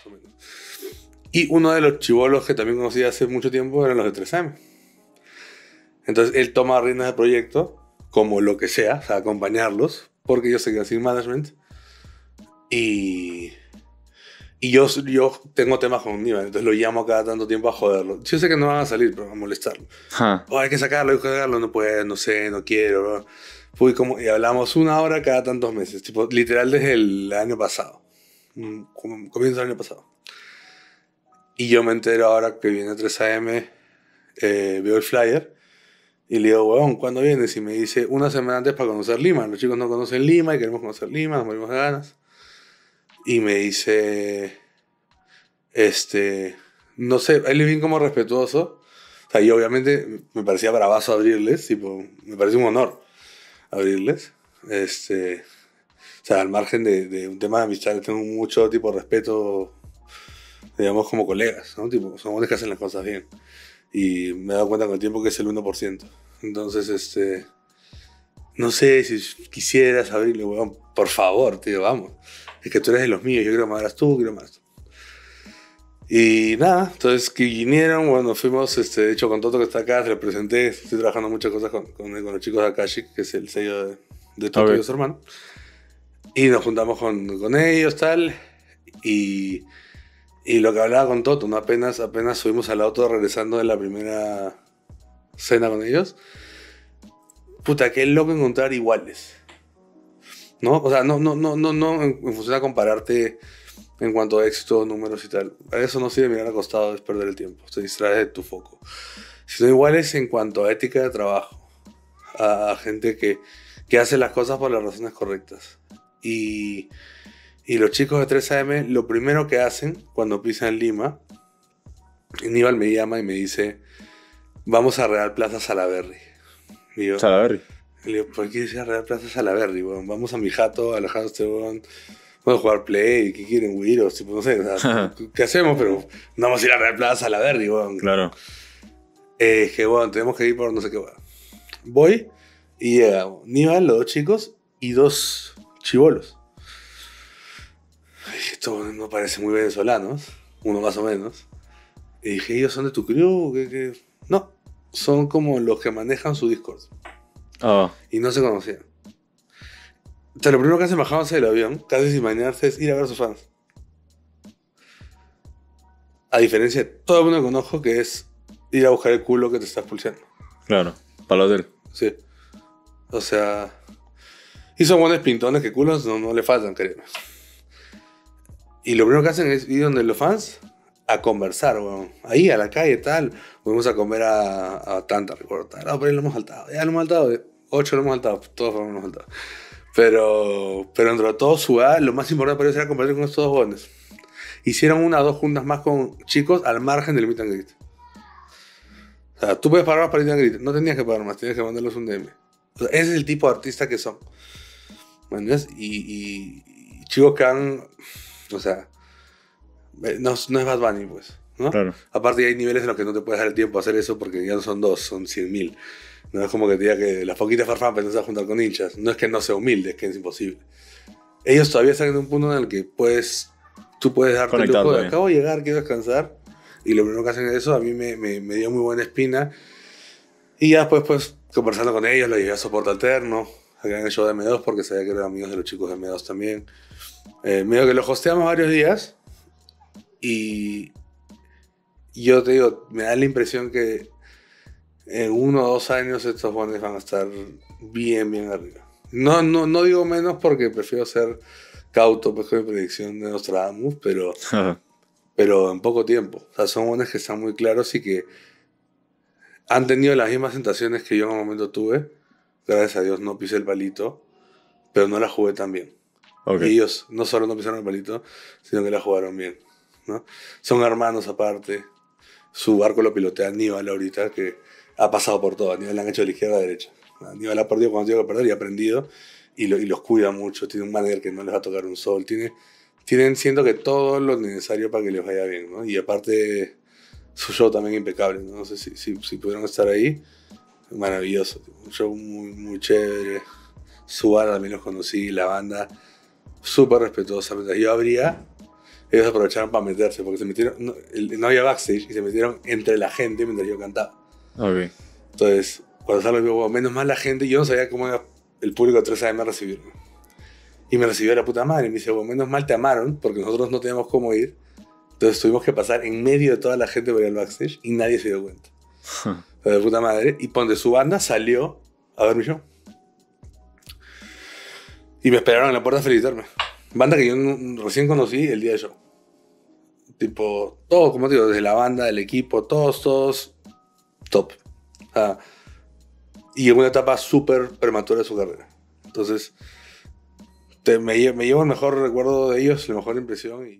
más o menos. Y uno de los chivolos que también conocí hace mucho tiempo eran los de 3M. Entonces él toma riendas de proyecto, como lo que sea, o sea, acompañarlos, porque yo sé que sin management. Y, y yo, yo tengo temas con Niva, entonces lo llamo cada tanto tiempo a joderlo. Yo sé que no van a salir, pero a molestarlo. Oh, hay que sacarlo, hay que sacarlo, no puedo, no sé, no quiero. Fui como, y hablamos una hora cada tantos meses, tipo, literal desde el año pasado, comienzo del año pasado. Y yo me entero ahora que viene 3 AM, eh, veo el flyer y le digo, weón, ¿cuándo vienes? Y me dice, una semana antes para conocer Lima. Los chicos no conocen Lima y queremos conocer Lima, nos morimos de ganas. Y me dice, este, no sé, él es bien como respetuoso. O sea, yo obviamente me parecía bravazo abrirles, tipo, me pareció un honor abrirles. Este, o sea, al margen de, de un tema de amistad, tengo mucho tipo de respeto digamos, como colegas, ¿no? Tipo, son que hacen las cosas bien. Y me he dado cuenta con el tiempo que es el 1%. Entonces, este. No sé si quisieras abrirle, weón. Por favor, tío, vamos. Es que tú eres de los míos, yo quiero más tú, quiero más. Y nada, entonces que vinieron, bueno, fuimos, este, de hecho con Toto que está acá, se presenté, estoy trabajando muchas cosas con, con, los chicos de Akashik, que es el sello de, de Toto y su hermano. Y nos juntamos con, con ellos, tal, y y lo que hablaba con Toto, ¿no? apenas, apenas subimos al auto regresando de la primera cena con ellos. Puta, qué loco encontrar iguales. ¿No? O sea, no, no, no, no, no en, función de compararte en cuanto a éxito, números y tal. A eso no sirve mirar al costado, es perder el tiempo. Te distraes de tu foco. Sino iguales en cuanto a ética de trabajo. A, a gente que, que hace las cosas por las razones correctas. Y y los chicos de 3AM, lo primero que hacen cuando pisan Lima, Aníbal me llama y me dice, vamos a Real Plaza Salaberry. Y Salaberry. Le digo, ¿por qué dice Real Plaza Salaberry? vamos a mi jato, a la este vamos a jugar Play, ¿qué quieren, Wiros? Tipo, no sé, ¿qué hacemos? Pero no vamos a ir a Real Plaza Salaberry, weón. Claro. Eh, que, bueno, tenemos que ir por no sé qué, weón. Voy y llega Aníbal, los dos chicos y dos chivolos esto no parece muy venezolanos, uno más o menos. Y dije, ¿ellos son de tu crew? ¿Qué, No, son como los que manejan su Discord. Oh. Y no se conocían. O sea, lo primero que hacen bajándose del avión, casi sin bañarse, es ir a ver a sus fans. A diferencia de todo el mundo que conozco, que es ir a buscar el culo que te está expulsando. Claro, para de Sí. O sea. Y son buenos pintones que culos no, no le faltan, créeme. Y lo primero que hacen es ir donde los fans a conversar, weón. Ahí, a la calle, tal. Fuimos a comer a, a Tanta, recuerdo. Tal. No, pero lo hemos saltado. Ya lo hemos saltado. Ocho lo hemos saltado. Todos lo hemos saltado. Pero, pero entre todo su lo más importante para ellos era compartir con estos dos jóvenes. Hicieron una o dos juntas más con chicos al margen del meet and greet. O sea, tú puedes pagar más para meet and greet. No tenías que pagar más, tenías que mandarles un DM. O sea, ese es el tipo de artista que son. Y, y chicos que han o sea, eh, no, no es Bad Bunny, pues. ¿no? Claro. Aparte hay niveles en los que no te puedes dar el tiempo a hacer eso porque ya no son dos, son cien mil. No es como que te diga que las poquitas farfán te a juntar con hinchas. No es que no sea humilde, es que es imposible. Ellos todavía están en un punto en el que puedes, tú puedes darte el lujo de acabo de llegar, quiero descansar. Y lo primero que hacen es eso, a mí me, me, me dio muy buena espina. Y ya después, pues, conversando con ellos, lo llevé a soporte alterno. El show de M2 porque sabía que eran amigos de los chicos de M2 también. Eh, medio que lo hosteamos varios días y yo te digo, me da la impresión que en uno o dos años estos jóvenes van a estar bien, bien arriba. No, no, no digo menos porque prefiero ser cauto, pues con predicción de Nostradamus, pero, pero en poco tiempo. O sea, son jóvenes que están muy claros y que han tenido las mismas sensaciones que yo en un momento tuve. Gracias a Dios no pisé el palito, pero no la jugué tan bien. Ellos no solo no pisaron el palito, sino que la jugaron bien. ¿no? Son hermanos aparte. Su barco lo pilotea Aníbal ahorita, que ha pasado por todo. Aníbal le han hecho de la izquierda a la derecha. Aníbal ha perdido cuando tiene que perder y ha aprendido. Y, y, los cuida mucho. Tiene un manager que no les va a tocar un sol. Tiene, tienen, siento que todo lo necesario para que les vaya bien. ¿no? Y aparte, su show también impecable. No, sé si, si, si, pudieron estar ahí. Maravilloso. Un show muy, muy chévere. Su banda también los conocí. La banda súper respetuosa. Mientras yo abría, ellos aprovecharon para meterse, porque se metieron, no, el- no había backstage y se metieron entre la gente mientras yo cantaba. Entonces, cuando salgo, digo, "Wow, menos mal la gente, yo no sabía cómo iba el público de 3 AM a recibirme. Y me recibió la puta madre. Y me dice, "Wow, menos mal te amaron, porque nosotros no teníamos cómo ir. Entonces tuvimos que pasar en medio de toda la gente ir al backstage y nadie se dio cuenta. De puta madre. Y ponte su banda salió a ver mi show. Y me esperaron en la puerta a felicitarme. Banda que yo recién conocí el día del show. Tipo, todo, como digo, desde la banda, el equipo, todos, todos, top. Y en una etapa súper prematura de su carrera. Entonces, me, me llevo el mejor recuerdo de ellos, la mejor impresión. Y,